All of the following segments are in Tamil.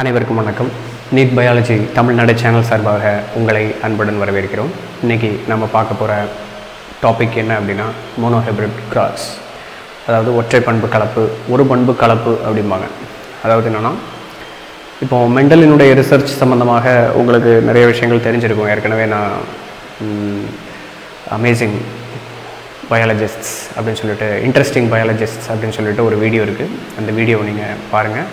அனைவருக்கும் வணக்கம். நீட் பயாலஜி தமிழ்நாடு சேனல் சார்பாக உங்களை அன்புடன் வரவேற்கிறோம். இன்றைக்கி நம்ம பார்க்க போகிற டாபிக் என்ன அப்படின்னா மோனோஹைப்ரிட் கிராஸ் அதாவது ஒற்றை பண்பு கலப்பு ஒரு பண்பு கலப்பு அப்படிம்பாங்க. அதாவது என்னென்னா இப்போது மெண்டலினுடைய ரிசர்ச் சம்மந்தமாக உங்களுக்கு நிறைய விஷயங்கள் தெரிஞ்சிருக்கும். ஏற்கனவே நான் அமேசிங் பயாலஜிஸ்ட்ஸ் அப்படின்னு சொல்லிட்டு இன்ட்ரெஸ்டிங் பயாலஜிஸ்ட்ஸ் அப்படின்னு சொல்லிட்டு ஒரு வீடியோ இருக்குது அந்த வீடியோவை நீங்கள் பாருங்கள்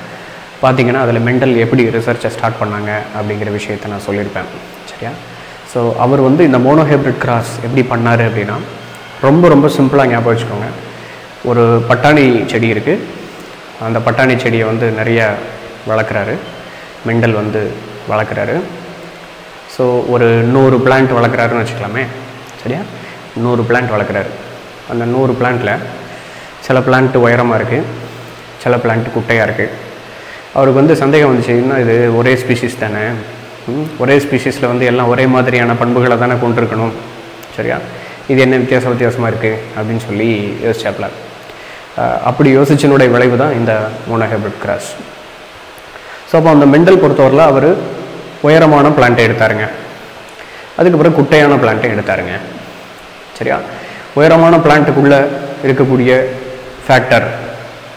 பார்த்தீங்கன்னா அதில் மெண்டல் எப்படி ரிசர்ச்சை ஸ்டார்ட் பண்ணாங்க அப்படிங்கிற விஷயத்த நான் சொல்லியிருப்பேன். சரியா? ஸோ அவர் வந்து இந்த மோனோஹைப்ரிட் கிராஸ் எப்படி பண்ணார் அப்படின்னா ரொம்ப ரொம்ப சிம்பிளாக ஞாபகம் வச்சுக்கோங்க. ஒரு பட்டாணி செடி இருக்குது அந்த பட்டாணி செடியை வந்து நிறைய வளர்க்குறாரு. மெண்டல் வந்து வளர்க்குறாரு. ஸோ ஒரு நூறு பிளான்ட் வளர்க்குறாருன்னு வச்சுக்கலாமே. சரியா? நூறு பிளான்ட் வளர்க்குறாரு. அந்த நூறு பிளான்ட்டில் சில பிளான்ட் உயரமாக இருக்குது சில பிளான்ட் குட்டையாக இருக்குது அவருக்கு வந்து சந்தேகம் வந்துச்சு இன்னும் இது? ஒரே ஸ்பீஷிஸ் தானே? ஒரே ஸ்பீஷிஸில் வந்து எல்லாம் ஒரே மாதிரியான பண்புகளை தானே கொண்டிருக்கணும். சரியா? இது என்ன வித்தியாசம் வித்தியாசமாக இருக்குது அப்படின்னு சொல்லி யோசிச்சாப்ல. அப்படி யோசிச்சனுடைய விளைவு தான் இந்த மோனோஹைப்ரிட் கிராஸ் ஸோ அப்போ அந்த மெண்டல் பொறுத்தவரையில் அவர் உயரமான பிளான்ட்டை எடுத்தாருங்க. அதுக்கப்புறம் குட்டையான பிளான்ட்டை எடுத்தாருங்க. சரியா? உயரமான பிளான்ட்டுக்குள்ளே இருக்கக்கூடிய ஃபேக்டர்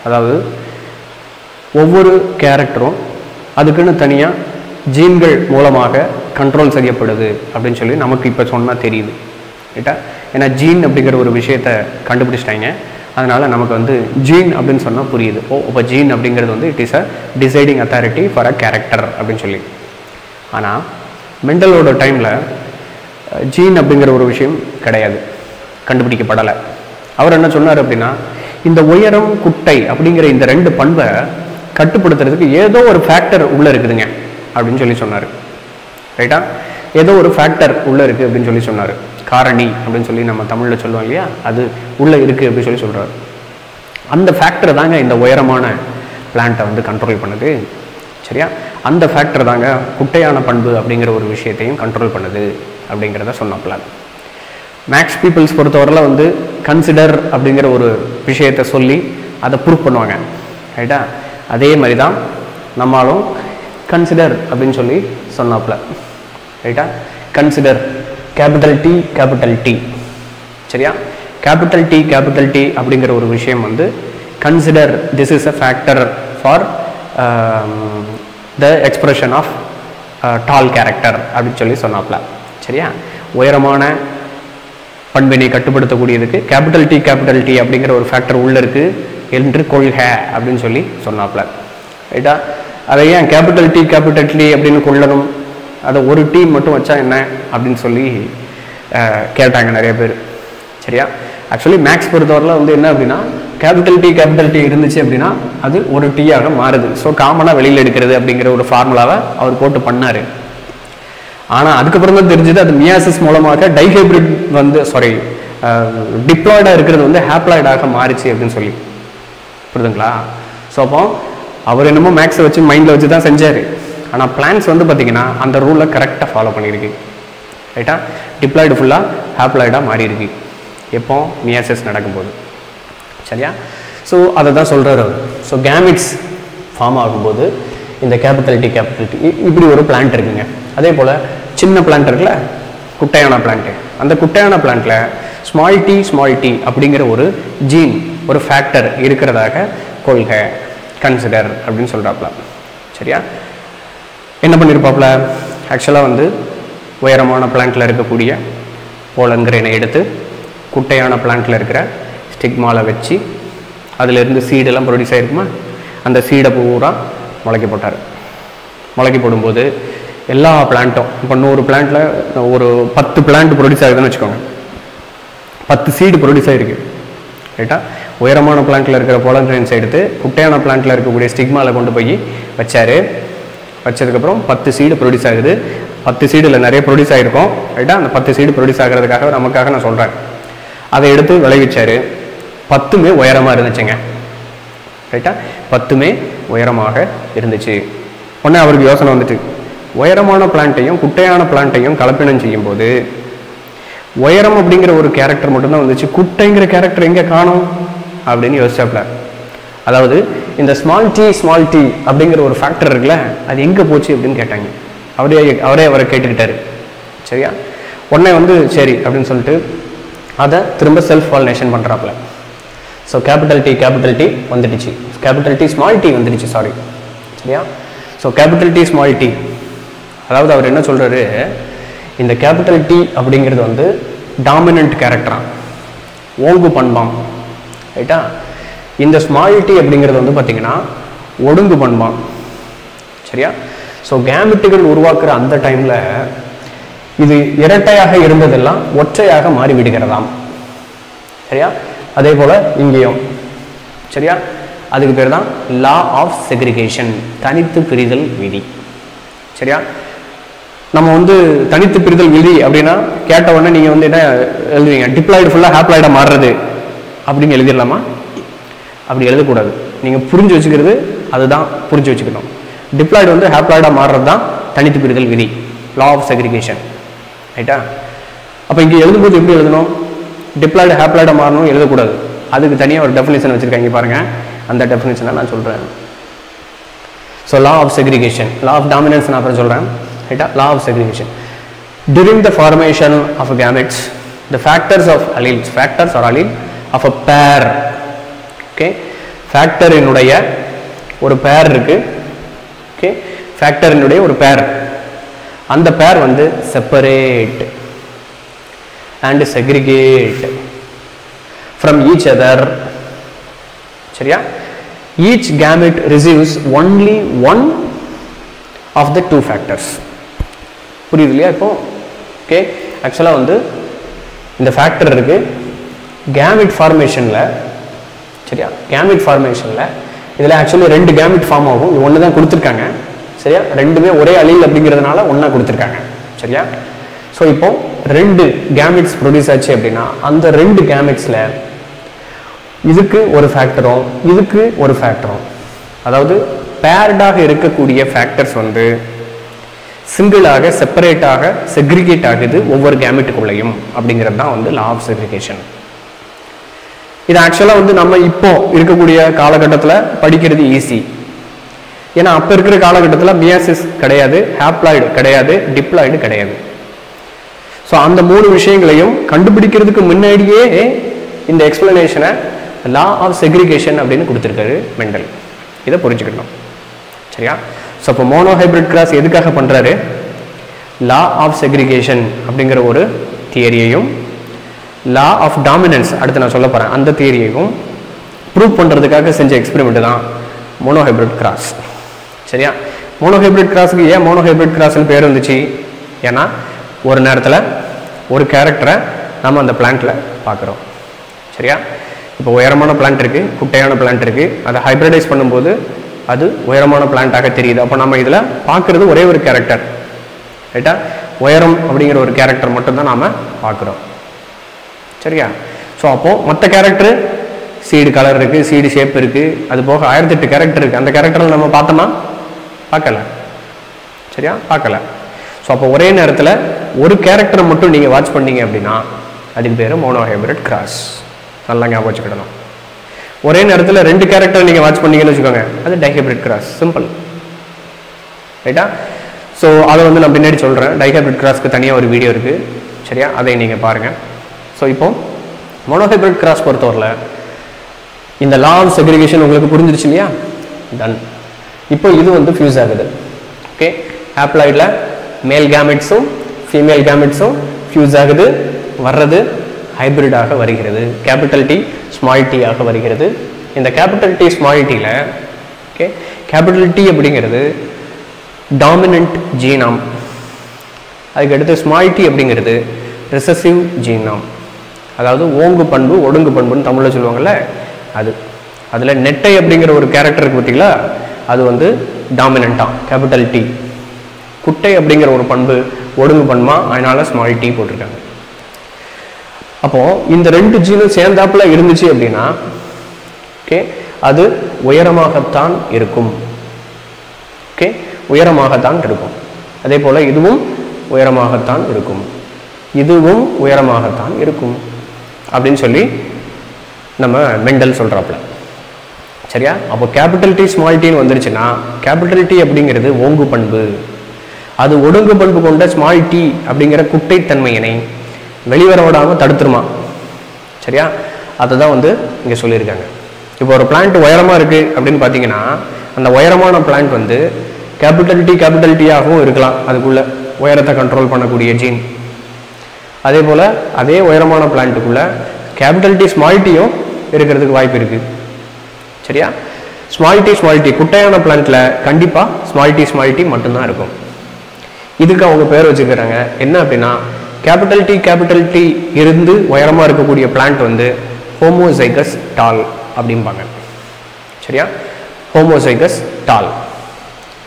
அதாவது ஒவ்வொரு கேரக்டரும் அதுக்குன்னு தனியாக ஜீன்கள் மூலமாக கண்ட்ரோல் செய்யப்படுது அப்படின்னு சொல்லி நமக்கு இப்போ சொன்னால் தெரியுது. ரைட்டா ஏன்னா ஜீன் அப்படிங்கிற ஒரு விஷயத்தை கண்டுபிடிச்சிட்டாங்க. அதனால் நமக்கு வந்து ஜீன் அப்படின்னு சொன்னால் புரியுது. ஓ இப்போ ஜீன் அப்படிங்கிறது வந்து it is a deciding authority for a character அப்படின்னு சொல்லி. ஆனால் மெண்டலோட டைமில் ஜீன் அப்படிங்கிற ஒரு விஷயம் கிடையாது. கண்டுபிடிக்கப்படலை. அவர் என்ன சொன்னார் அப்படின்னா இந்த உயரம் குட்டை அப்படிங்கிற இந்த ரெண்டு பண்பை கட்டுப்படுத்துறதுக்கு ஏதோ ஒரு ஃபேக்டர் உள்ளே இருக்குதுங்க அப்படின்னு சொல்லி சொன்னார். ரைட்டா ஏதோ ஒரு ஃபேக்டர் உள்ளே இருக்குது அப்படின்னு சொல்லி சொன்னார். காரணி அப்படின்னு சொல்லி நம்ம தமிழில் சொல்லுவோம் இல்லையா? அது உள்ளே இருக்குது அப்படின்னு சொல்லி சொல்கிறார் அந்த ஃபேக்டர் தாங்க இந்த உயரமான பிளான்ட்டை வந்து கண்ட்ரோல் பண்ணுது. சரியா? அந்த ஃபேக்டர் தாங்க குட்டையான பண்பு அப்படிங்கிற ஒரு விஷயத்தையும் கண்ட்ரோல் பண்ணுது அப்படிங்கிறத சொன்னாப்ல மேக்ஸ் பீப்புள்ஸ் பொறுத்தவரையில் வந்து கன்சிடர் அப்படிங்கிற ஒரு விஷயத்தை சொல்லி அதை ப்ரூவ் பண்ணுவாங்க. ரைட்டா அதே மாதிரி தான் நம்மளும் கன்சிடர் அப்படின்னு சொல்லி சொன்னாப்புல. ரைட்டா consider capital T capital T சரியா? கேபிட்டல் டி கேபிட்டல் டி அப்படிங்கிற ஒரு விஷயம் வந்து consider this is a factor for the expression of tall character அப்படின்னு சொல்லி சொன்னாப்புல. சரியா? உயரமான பண்பினை கட்டுப்படுத்தக்கூடியதுக்கு கேபிட்டல் டி கேபிட்டல் டி அப்படிங்கிற ஒரு ஃபேக்டர் உள்ள இருக்கு. என்று கொள்க அப்படின்னு சொல்லி சொன்னாப்ல. ரைட்டா? அதை ஏன் கேபிட்டல் டி கேபிட்டல் டி அப்படின்னு கொள்ளணும்? அதை ஒரு டீ மட்டும் வச்சா என்ன? அப்படின்னு சொல்லி கேட்டாங்க நிறைய பேர். சரியா? ஆக்சுவலி மேக்ஸ் பொறுத்தவரையில் வந்து என்ன அப்படின்னா கேபிட்டல் டி கேபிட்டல் டி இருந்துச்சு அப்படின்னா அது ஒரு டீயாக மாறுது. ஸோ காமனாக வெளியில் எடுக்கிறது அப்படிங்கிற ஒரு ஃபார்முலாவை அவர் போட்டு பண்ணார். ஆனால் அதுக்கப்புறம் தான் தெரிஞ்சது அது மியாசிஸ் மூலமாக டைஹைப்ரிட் வந்து சாரி டிப்ளாய்டாக இருக்கிறது வந்து ஹேப்ளாய்டாக மாறிச்சு அப்படின்னு சொல்லி. புரியுதுங்களா? ஸோ அப்போ அவர் என்னமோ மேக்ஸை வச்சு மைண்டில் வச்சு தான் செஞ்சார். ஆனால் பிளான்ஸ் வந்து பார்த்திங்கன்னா அந்த ரூலை கரெக்டாக ஃபாலோ பண்ணியிருக்கு ரைட்டா டிப்ளாய்டு ஃபுல்லாக ஹாப்ளாய்டாக மாறி இருக்கு எப்போ? மியாசஸ் நடக்கும்போது. சரியா? ஸோ அதை தான் சொல்கிறார் அவர். ஸோ கேமிட்ஸ் ஃபார்ம் ஆகும்போது இந்த கேபிட்டலிட்டி கேபிட்டலிட்டி இப்படி ஒரு பிளான்ட் இருக்குங்க. அதே போல் சின்ன பிளான்ட் இருக்குல்ல? குட்டையான பிளான்ட்டு அந்த குட்டையான பிளான்ட்டில் ஸ்மால் டி ஸ்மால் டி அப்படிங்கிற ஒரு ஜீன் ஒரு ஃபேக்டர் இருக்கிறதாக கொள்க கன்சிடர் அப்படின்னு சொல்கிறாப்புல சரியா? என்ன பண்ணியிருப்பாப்புல ஆக்சுவலாக வந்து உயரமான பிளான்ட்டில் இருக்கக்கூடிய போலங்கிரனை எடுத்து குட்டையான பிளான்ட்டில் இருக்கிற ஸ்டிக்மாவில் வச்சு அதிலிருந்து சீடெல்லாம் ப்ரொடியூஸ் ஆகிருக்குமா அந்த சீடை பூரா முளைக்க போட்டார். முளைக்க போடும்போது எல்லா பிளான்ட்டும் இப்போ நூறு பிளான்ட்டில் ஒரு பத்து பிளான்ட் ப்ரொடியூஸ் ஆகுதுன்னு வச்சுக்கோங்க. பத்து சீடு ப்ரொடியூஸ் ஆகிருக்கு ரைட்டா உயரமான பிளான்ட்டில் இருக்கிற போலன் போலங்கிரன்ஸ் எடுத்து குட்டையான பிளான்ட்டில் இருக்கக்கூடிய ஸ்டிக்மாவில் கொண்டு போய் வச்சார். வச்சதுக்கப்புறம் பத்து சீடு ப்ரொடியூஸ் ஆகுது. பத்து சீடில் நிறைய ப்ரொடியூஸ் ஆகிருக்கும் ரைட்டா அந்த பத்து சீடு ப்ரொடியூஸ் ஆகிறதுக்காக நமக்காக நான் சொல்கிறேன் அதை எடுத்து விளைவிச்சார். பத்துமே உயரமாக இருந்துச்சுங்க. ரைட்டா பத்துமே உயரமாக இருந்துச்சு. உடனே அவருக்கு யோசனை வந்துட்டு உயரமான பிளான்ட்டையும் குட்டையான பிளான்ட்டையும் கலப்பினம் செய்யும்போது உயரம் அப்படிங்கிற ஒரு கேரக்டர் மட்டும்தான் வந்துச்சு. குட்டைங்கிற கேரக்டர் எங்கே காணும்? அப்படின்னு யோசிச்சாப்ல. அதாவது இந்த ஸ்மால் டி ஸ்மால் டி அப்படிங்கிற ஒரு ஃபேக்டர் இருக்குல்ல அது எங்கே போச்சு அப்படின்னு கேட்டாங்க. அவரே அவரே அவரை கேட்டுக்கிட்டாரு. சரியா? உடனே வந்து சரி அப்படின்னு சொல்லிட்டு அதை திரும்ப self pollination பண்ணுறாப்புல so capital T capital T வந்துடுச்சு. கேபிட்டல் டி ஸ்மால் டி வந்துடுச்சு சாரி சரியா? So capital T small T அதாவது அவர் என்ன சொல்கிறாரு இந்த கேபிட்டல் டி அப்படிங்கிறது வந்து டாமினன்ட் கேரக்டராக ஓங்கு பண்பாம். ரைட்டா இந்த ஸ்மால் டி அப்படிங்கிறது வந்து பார்த்தீங்கன்னா ஒடுங்கு பண்பான் சரியா? ஸோ கேமிட்டுகள் உருவாக்குற அந்த டைமில் இது இரட்டையாக இருந்ததெல்லாம் ஒற்றையாக மாறிவிடுகிறதாம். சரியா? அதே போல் இங்கேயும். சரியா? அதுக்கு பேர் தான் லா ஆஃப் செக்ரிகேஷன் தனித்து பிரிதல் விதி. சரியா? நம்ம வந்து தனித்து பிரிதல் விதி அப்படின்னா கேட்ட உடனே நீங்கள் வந்து என்ன எழுதுவீங்க? டிப்ளாய்டு ஃபுல்லாக ஹாப்ளாய்டாக மாறுறது. அப்படின்னு எழுதிடலாமா? அப்படி எழுதக்கூடாது. நீங்கள் புரிஞ்சு வச்சுக்கிறது அதுதான் புரிஞ்சு வச்சுக்கணும். டிப்ளாய்டு வந்து ஹேப்ளாய்டாக மாறுறது தான் தனித்து பிரிதல் விதி லா ஆஃப் செக்ரிகேஷன் ரைட்டா அப்போ இங்கே எழுதும்போது எப்படி எழுதணும்? டிப்ளாய்டு ஹேப்ளாய்டாக மாறணும் எழுதக்கூடாது. அதுக்கு தனியாக ஒரு டெஃபினேஷன் வச்சுருக்காங்க பாருங்கள் அந்த டெஃபினேஷனை நான் சொல்கிறேன் so law of segregation law of dominance நான் அப்புறம் சொல்கிறேன் ரைட்டா law of segregation during the formation of gametes the factors of alleles factors or allele of a pair okay ஃபேக்டரினுடைய ஒரு பேர் இருக்கு. ஓகே ஃபேக்டரினுடைய ஒரு பேர் அந்த பேர் வந்து separate and segregate from each other சரியா? Each gamete receives only one of the two factors புரியுது இல்லையா இப்போ? ஓகே ஆக்சுவலாக வந்து இந்த ஃபேக்டர் இருக்குது கேமிட் ஃபார்மேஷனில் சரியா? கேமிட் ஃபார்மேஷனில் இதில் ஆக்சுவலி ரெண்டு கேமிட் ஃபார்ம் ஆகும். இது ஒன்று தான் கொடுத்துருக்காங்க. சரியா? ரெண்டுமே ஒரே அழியில் அப்படிங்கிறதுனால ஒன்றா கொடுத்துருக்காங்க. சரியா? ஸோ இப்போ ரெண்டு கேமிட்ஸ் ப்ரொடியூஸ் ஆச்சு அப்படின்னா அந்த ரெண்டு கேமிட்ஸில் இதுக்கு ஒரு ஃபேக்டரும் இதுக்கு ஒரு ஃபேக்டரும் அதாவது பேர்டாக இருக்கக்கூடிய ஃபேக்டர்ஸ் வந்து சிங்கிளாக செப்பரேட்டாக செக்ரிகேட் ஆகுது ஒவ்வொரு கேமெட்டுக்குள்ளேயும் அப்படிங்கிறது தான் வந்து லா ஆஃப் செக்ரிகேஷன் இது ஆக்சுவலாக வந்து நம்ம இப்போ இருக்கக்கூடிய காலகட்டத்தில் படிக்கிறது ஈஸி ஏன்னா அப்போ இருக்கிற காலகட்டத்தில் மியாசிஸ் கிடையாது ஹேப்ளாய்டு கிடையாது டிப்ளாய்டு கிடையாது. ஸோ அந்த மூணு விஷயங்களையும் கண்டுபிடிக்கிறதுக்கு முன்னாடியே இந்த எக்ஸ்பிளனேஷனை லா ஆஃப் செக்ரிகேஷன் அப்படின்னு கொடுத்துருக்காரு மெண்டல் இதை புரிஞ்சுக்கணும். சரியா? ஸோ இப்போ மோனோ ஹைபிரிட் கிராஸ் எதுக்காக பண்ணுறாரு லா ஆஃப் செக்ரிகேஷன் அப்படிங்கிற ஒரு தியரியையும் லா ஆஃப் டாமினன்ஸ் அடுத்து நான் சொல்ல போகிறேன் அந்த தியரியையும் ப்ரூவ் பண்ணுறதுக்காக செஞ்ச எக்ஸ்பெரிமெண்ட்டு தான் மோனோஹைப்ரிட் கிராஸ் சரியா? மோனோஹைபிரிட் கிராஸுக்கு ஏன் மோனோஹைப்ரிட் கிராஸ்னு பேர் வந்துச்சு? ஏன்னா ஒரு நேரத்தில் ஒரு கேரக்டரை நம்ம அந்த பிளான்ட்டில் பார்க்குறோம். சரியா? இப்போ உயரமான பிளான்ட் இருக்குது குட்டையான பிளான்ட் இருக்குது அதை ஹைப்ரிடைஸ் பண்ணும்போது அது உயரமான பிளான்ட்டாக தெரியுது. அப்போ நம்ம இதில் பார்க்குறது ஒரே ஒரு கேரக்டர் ரைட்டா உயரம் அப்படிங்கிற ஒரு கேரக்டர் மட்டும்தான் நாம் பார்க்குறோம். சரியா? ஸோ அப்போது மற்ற கேரக்டர் சீடு கலர் இருக்குது சீடு ஷேப் இருக்குது அது போக ஆயிரத்தெட்டு கேரக்டர் இருக்குது அந்த கேரக்டரில் நம்ம பார்த்தோமா? பார்க்கல. சரியா? பார்க்கல. ஸோ அப்போ ஒரே நேரத்தில் ஒரு கேரக்டரை மட்டும் நீங்கள் வாட்ச் பண்ணீங்க அப்படின்னா அதுக்கு பேர் மோனோ ஹைபிரிட் கிராஸ் நல்லா ஞாபகம் வச்சுக்கிடணும். ஒரே நேரத்தில் ரெண்டு கேரக்டர் நீங்கள் வாட்ச் பண்ணீங்கன்னு வச்சுக்கோங்க. அது டைஹைபிரிட் கிராஸ் சிம்பிள் ரைட்டா ஸோ அதை வந்து நான் பின்னாடி சொல்கிறேன் டைஹைபிரிட் கிராஸ்க்கு தனியாக ஒரு வீடியோ இருக்குது சரியா? அதை நீங்கள் பாருங்கள் ஸோ இப்போ மொனோஹைப்ரிட் கிராஸ் பொறுத்தவரில் இந்த லா ஆஃப் செக்ரிகேஷன் உங்களுக்கு புரிஞ்சிருச்சு இல்லையா? டன் இப்போ இது வந்து ஃபியூஸ் ஆகுது. ஓகே ஆப்ளாய்டில் மேல் கேமெட்ஸும் ஃபீமேல் கேமெட்ஸும் ஃபியூஸ் ஆகுது வர்றது ஹைபிரிடாக வருகிறது. கேபிட்டல் டி ஸ்மால் டி ஆக வருகிறது. இந்த கேபிட்டல் டி ஸ்மால் டியில் ஓகே கேபிட்டல் டி அப்படிங்கிறது டாமினன்ட் ஜீனாம் அதுக்கடுத்து ஸ்மால் டி அப்படிங்கிறது ரிசசிவ் ஜீனாம் அதாவது ஓங்கு பண்பு ஒடுங்கு பண்புன்னு தமிழில் சொல்லுவாங்கல்ல அது. அதில் நெட்டை அப்படிங்கிற ஒரு கேரக்டர் பார்த்தீங்களா? அது வந்து டாமினண்ட்டாக கேபிட்டல் டி குட்டை அப்படிங்கிற ஒரு பண்பு ஒடுங்கு பண்பா அதனால் ஸ்மால் டி போட்டிருக்காங்க. அப்போது இந்த ரெண்டு ஜீனும் சேர்ந்தாப்புல இருந்துச்சு அப்படின்னா ஓகே அது உயரமாகத்தான் இருக்கும். ஓகே உயரமாகத்தான் இருக்கும். அதே போல் இதுவும் உயரமாகத்தான் இருக்கும். இதுவும் உயரமாகத்தான் இருக்கும். அப்படின்னு சொல்லி நம்ம மெண்டல் சொல்கிறாப்புல சரியா? அப்போ கேபிட்டல் டி ஸ்மால் டீன்னு வந்துருச்சுன்னா கேபிட்டல் டி அப்படிங்கிறது ஓங்கு பண்பு. அது ஒடுங்கு பண்பு கொண்ட ஸ்மால் டி அப்படிங்கிற குட்டைத்தன்மையினை வெளிவர விடாமல் தடுத்துருமா? சரியா? அதை தான் வந்து இங்கே சொல்லியிருக்காங்க. இப்போ ஒரு பிளான்ட் உயரமாக இருக்குது அப்படின்னு பார்த்தீங்கன்னா அந்த உயரமான பிளான்ட் வந்து கேபிட்டல் டி கேபிட்டல் டியாகவும் இருக்கலாம். அதுக்குள்ளே உயரத்தை கண்ட்ரோல் பண்ணக்கூடிய ஜீன் அதே போல் அதே உயரமான பிளான்ட்டுக்குள்ளே கேபிட்டல் டி ஸ்மால் இருக்கிறதுக்கு வாய்ப்பு இருக்குது சரியா? ஸ்மால் டி ஸ்மால் குட்டையான பிளான்ட்டில் கண்டிப்பாக ஸ்மால் டீ ஸ்மால் மட்டும்தான் இருக்கும். இதுக்கு அவங்க பேர் வச்சுக்கிறாங்க. என்ன அப்படின்னா கேபிட்டல் டி கேபிட்டல் டி இருந்து உயரமாக இருக்கக்கூடிய பிளான்ட் வந்து ஹோமோசைகஸ் டால் அப்படிம்பாங்க. சரியா? ஹோமோசைகஸ் டால்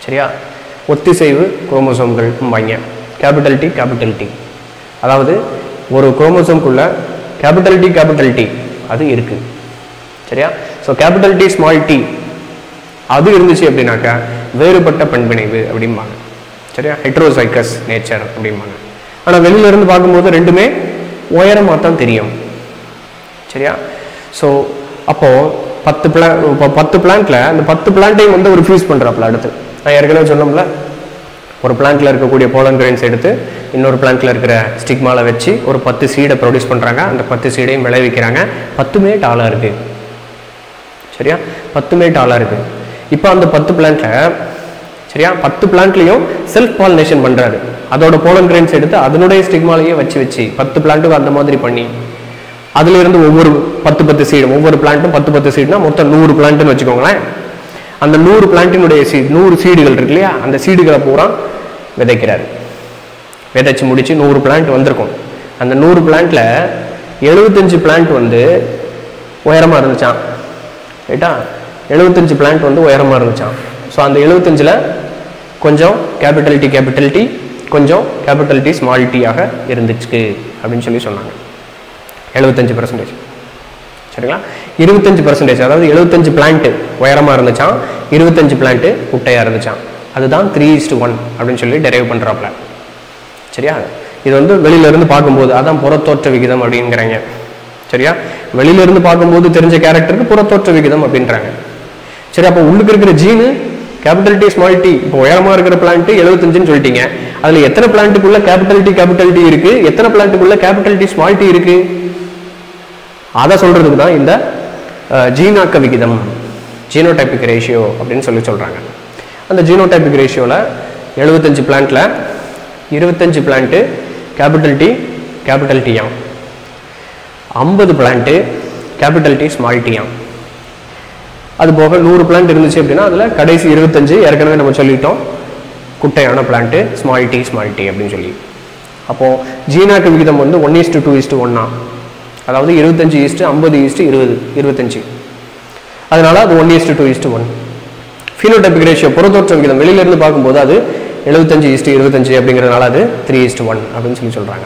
சரியா? ஒத்திசைவு குரோமோசோம்கள் வாங்க. கேபிட்டல் டி கேபிட்டல் டி அதாவது ஒரு குரோமோசோம்குள்ள கேபிட்டல் டி கேபிட்டல் டி அது இருக்கு. சரியா? So capital T small T அது இருந்துச்சு அப்படின்னாக்கா வேறுபட்ட பண்பிணைவு அப்படிம்பாங்க. சரியா? ஹெட்ரோசைக்கஸ் நேச்சர் அப்படிம்பாங்க. ஆனால் வெளியிலிருந்து பார்க்கும்போது ரெண்டுமே உயரமாக தான் தெரியும். சரியா? ஸோ அப்போது பத்து பிளா இப்போ பத்து பிளான்ட்டில் அந்த பத்து பிளான்ட்டையும் வந்து ஒரு ஃபியூஸ் பண்ணுறாப்புல அடுத்து. நான் ஏற்கனவே சொன்னோம்ல ஒரு பிளான்ட்ல இருக்கக்கூடிய போலன் கிரெயின்ஸ் எடுத்து இன்னொரு பிளான்ட்ல இருக்கிற ஸ்டிக்மால வச்சு ஒரு பத்து சீடை ப்ரொடியூஸ் பண்ணுறாங்க அந்த பத்து சீடையும் விளைவிக்கிறாங்க. பத்துமே டாலாக இருக்கு. சரியா? பத்துமே டாலாக இருக்கு. இப்போ அந்த பத்து பிளான்ட்ல சரியா? பத்து பிளான்ட்லையும் செல்ஃப் பாலினேஷன் பண்ணுறாரு அதோட போலன் கிரெயின்ஸ் எடுத்து அதனுடைய ஸ்டிக்மாலையே வச்சு வச்சு பத்து பிளான்ட்டுக்கு அந்த மாதிரி பண்ணி அதுல இருந்து ஒவ்வொரு பத்து பத்து சீடு ஒவ்வொரு பிளான்ட்டும் பத்து பத்து சீடுனா மொத்தம் நூறு பிளான்ட்டுன்னு வச்சுக்கோங்களேன். அந்த நூறு பிளான்ட்டினுடைய சீட் நூறு சீடுகள் இருக்கு இல்லையா? அந்த சீடுகளை பூரா விதைக்கிறாரு. விதைச்சி முடித்து நூறு பிளான்ட் வந்திருக்கும். அந்த நூறு பிளான்ட்டில் எழுபத்தஞ்சு பிளான்ட் வந்து உயரமாக இருந்துச்சான் ரைட்டா எழுபத்தஞ்சு பிளான்ட் வந்து உயரமாக இருந்துச்சான் ஸோ அந்த எழுபத்தஞ்சில் கொஞ்சம் கேபிட்டல் டி கேபிட்டல் டி கொஞ்சம் கேபிட்டல் டி ஸ்மால் இருந்துச்சு அப்படின்னு சொல்லி சொன்னாங்க. எழுபத்தஞ்சு பர்சன்டேஜ் சரிங்களா? இருபத்தஞ்சு பர்சன்டேஜ் அதாவது எழுபத்தஞ்சு பிளான்ட்டு உயரமாக இருந்துச்சான் இருபத்தஞ்சு பிளான்ட்டு குட்டையாக இருந்துச்சான் அதுதான் த்ரீ இஸ்ட் ஒன் அப்படின்னு சொல்லி டெரைவ் பண்ணுறாப்ல சரியா? இது வந்து வெளியில இருந்து பார்க்கும்போது அதான் புறத்தோற்ற விகிதம் அப்படிங்கிறாங்க. சரியா? வெளியிலேருந்து பார்க்கும்போது தெரிஞ்ச கேரக்டருக்கு புறத்தோற்ற விகிதம் அப்படின்றாங்க. சரி அப்போ உள்ளுக்கு இருக்கிற gene capital T small T இப்போ உயரமாக இருக்கிற பிளான்ட் எழுபத்தஞ்சுன்னு சொல்லிட்டீங்க. அதில் எத்தனை பிளான்ட்டுக்குள்ள கேபிட்டல் டி கேபிட்டல் டி இருக்கு? எத்தனை பிளான்ட்டுக்குள்ள கேபிட்டல் டி ஸ்மால் டி இருக்கு? அதை சொல்றதுக்கு தான் இந்த ஜீனாக்க விகிதம் ஜீனோடைபிக் ரேஷியோ அப்படின்னு சொல்லி சொல்றாங்க. அந்த ஜீனோடைபிக் ரேஷியோவில் எழுபத்தஞ்சு பிளான்ட்டில் இருபத்தஞ்சு பிளான்ட்டு கேபிட்டல் டி கேபிட்டல் டியாம் ஐம்பது பிளான்ட்டு கேபிட்டல் டி ஸ்மால் டியாம் அது போக நூறு பிளான்ட் இருந்துச்சு அப்படின்னா அதில் கடைசி இருபத்தஞ்சு ஏற்கனவே நம்ம சொல்லிட்டோம். குட்டையான plant small D small T அப்படின்னு சொல்லி. அப்போது ஜீனாக்கு விகிதம் வந்து ஒன் ஈஸ்ட்டு டூ ஈஸ்ட்டு ஒன்னா அதாவது இருபத்தஞ்சு ஈஸ்ட்டு ஐம்பது ஈஸ்ட்டு இருபது இருபத்தஞ்சு. அதனால் அது one is to two is to one phenotypic ratio புறத்தோற்ற விகிதம் வெளியிலேருந்து பார்க்கும்போது அது எழுபத்தஞ்சு ஈஸ்ட் இருபத்தஞ்சு அப்படிங்கிறதுனால அது த்ரீ ஈஸ்ட் ஒன் அப்படின்னு சொல்லி சொல்கிறாங்க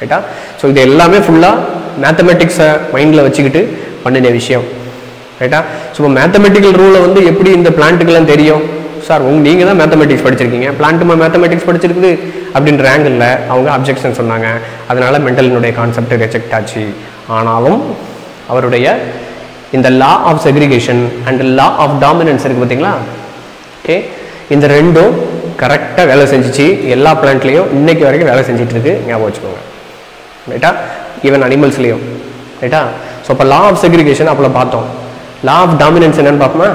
ரைட்டா ஸோ இது எல்லாமே ஃபுல்லாக மேத்தமெட்டிக்ஸை மைண்டில் வச்சுக்கிட்டு பண்ணின விஷயம். ரைட்டா ஸோ இப்போ மேத்தமெட்டிக்கல் ரூலை வந்து எப்படி இந்த பிளான்ட்டுக்கெல்லாம் தெரியும்? சார் உங்க நீங்கள் தான் மேத்தமெட்டிக்ஸ் படிச்சிருக்கீங்க. பிளான்ட்டுமா மேத்தமெட்டிக்ஸ் படிச்சிருக்குது அப்படின்ற ஆங்கிளில் அவங்க அப்ஜெக்ஷன் சொன்னாங்க. அதனால் மென்டலினுடைய கான்செப்ட் ரிஜெக்ட் ஆச்சு. ஆனாலும் அவருடைய இந்த law of segregation and law of dominance இருக்குது பார்த்தீங்களா? ஓகே இந்த ரெண்டும் கரெக்டாக வேலை செஞ்சிச்சு. எல்லா பிளான்ட்லேயும் இன்றைக்கி வரைக்கும் வேலை செஞ்சுட்டு இருக்கு. ஞாபகம் வச்சுக்கோங்க. ரைட்டா ஈவன் அனிமல்ஸ்லேயும் ரைட்டா ஸோ அப்போ லா ஆஃப் செக்ரிகேஷன் அப்போ பார்த்தோம். லா ஆஃப் டாமினன்ஸ் என்னென்னு பார்ப்போமா?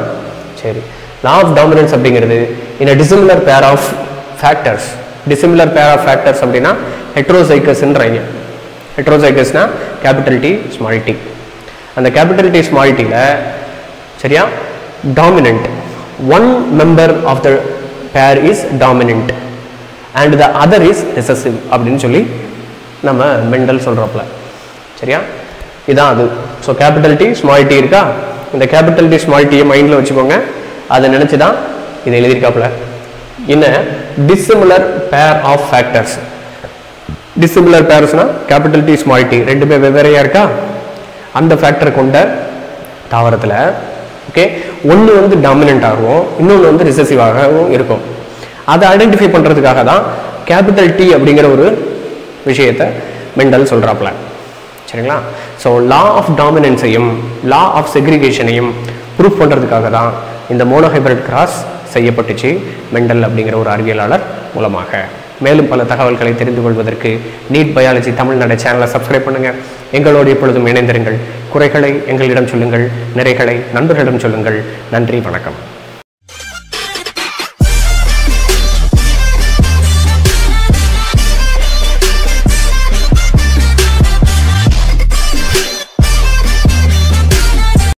சரி. லா ஆஃப் டாமினன்ஸ் அப்படிங்கிறது in a dissimilar pair of factors dissimilar pair of factors அப்படின்னா ஹெட்ரோசைக்கஸ்ன்றாங்க ஹெட்ரோசைக்கஸ்னால் கேபிட்டல் டி ஸ்மால் டி அந்த கேபிட்டல் டி ஸ்மால் சரியா? Dominant one member of the pair is dominant and the other is recessive அப்படின்னு சொல்லி நம்ம மெண்டல் சொல்கிறப்பல சரியா? இதான் அது. So capital T small T இருக்கா? இந்த கேபிட்டல் டி ஸ்மால் மைண்டில் வச்சுக்கோங்க. அதை நினச்சி தான் இதை எழுதியிருக்காப்புல. என்ன? Dissimilar pair of factors dissimilar பேர்ஸ்னால் capital D small T ரெண்டுமே வெவ்வேறையாக இருக்கா? அந்த ஃபேக்டர் கொண்ட தாவரத்தில் ஓகே ஒன்று வந்து டாமினண்ட் ஆகும் இன்னொன்று வந்து ரிசசிவாகவும் இருக்கும். அதை ஐடென்டிஃபை பண்ணுறதுக்காக தான் கேபிட்டல் டி அப்படிங்கிற ஒரு விஷயத்தை மெண்டல் சொல்கிறாப்புல சரிங்களா? ஸோ லா ஆஃப் டாமினன்ஸையும் லா ஆஃப் செக்ரிகேஷனையும் ப்ரூஃப் பண்ணுறதுக்காக தான் இந்த மோனோஹைபிரிட் கிராஸ் செய்யப்பட்டுச்சு மெண்டல் அப்படிங்கிற ஒரு அறிவியலாளர் மூலமாக. மேலும் பல தகவல்களை தெரிந்து கொள்வதற்கு நீட் பயாலஜி தமிழ்நாடு சேனலை சப்ஸ்கிரைப் பண்ணுங்கள் எங்களோடு எப்பொழுதும் இணைந்திருங்கள். குறைகளை எங்களிடம் சொல்லுங்கள். நிறைகளை நண்பர்களிடம் சொல்லுங்கள். நன்றி வணக்கம்.